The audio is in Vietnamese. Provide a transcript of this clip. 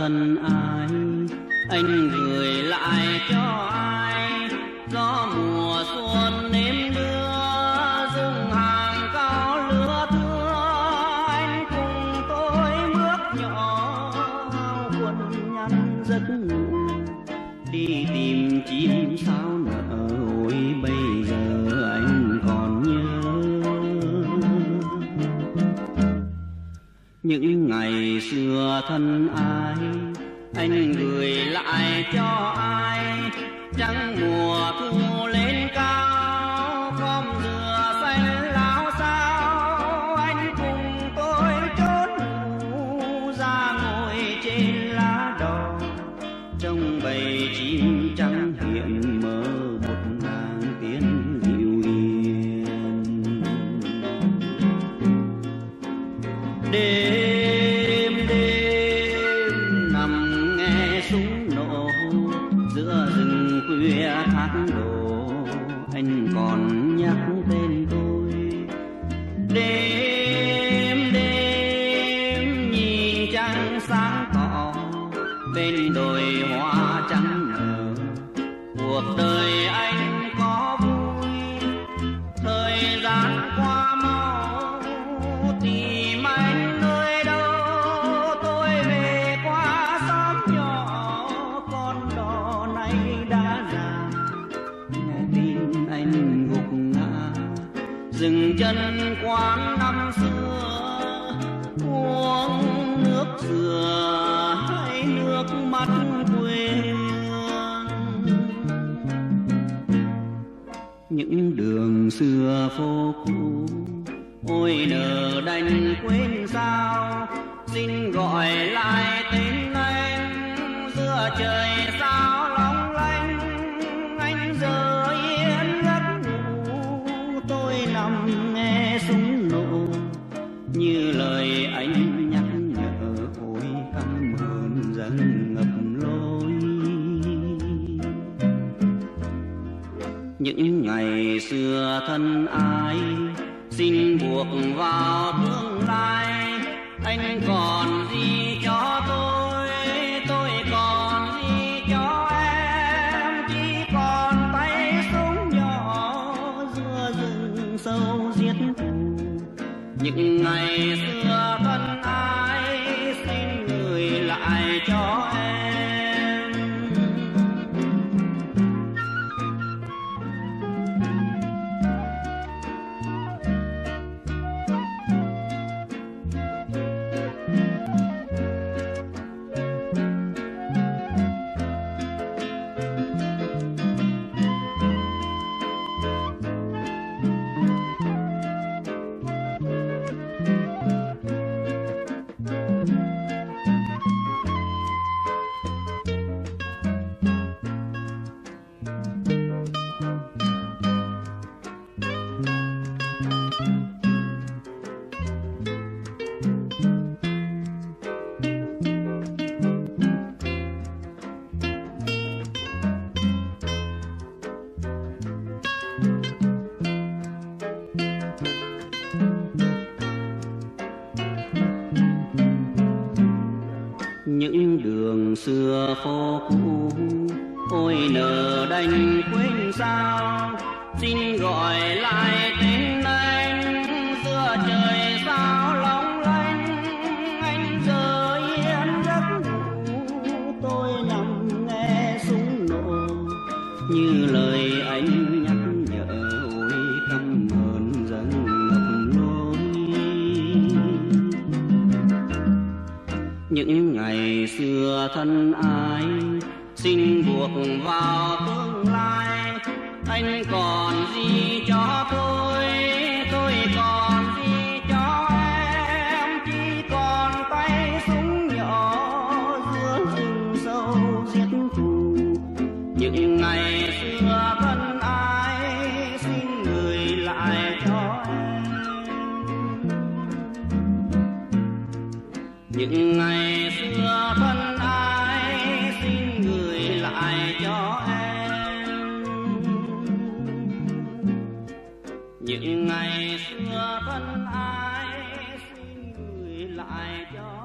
thân ai anh gửi lại cho ai? Gió mùa xuân nếm đưa những ngày xưa thân ai, anh gửi lại cho ai? Trắng mùa thu lên cao khom dừa xanh lao sao anh cùng tôi trốn ngủ ra ngồi trên lá đỏ trong bầy chim trắng hiện mơ một nàng tiên dịu hiền. Để quán năm xưa, uống nước dừa hay nước mắt quê hương. Những đường xưa phố cũ, ôi nở đành quên sao, xin gọi lại tên anh giữa trời sao? Thân ai xin buộc vào tương lai. Anh còn gì cho tôi? Tôi còn gì cho em? Chỉ còn tay súng nhỏ giữa rừng sâu giết thù. Những ngày xưa thân ai xin người lại cho em. Nở đành quên sao? Xin gọi lại tên anh. Giữa trời sao long lanh, anh giờ yên giấc ngủ. Tôi nằm nghe súng nổ. Như lời anh nhắc nhở, ôi căm hờn dần ngập lối những ngày xưa thân ai xin buộc vào tương lai. Anh còn gì cho tôi? Tôi còn gì cho em? Chỉ còn tay súng nhỏ giữa rừng sâu giết thù. Những ngày xưa thân ai xin người lại cho em. Những ngày xưa thân ai thân ai xin gửi lại cho